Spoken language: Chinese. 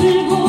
时光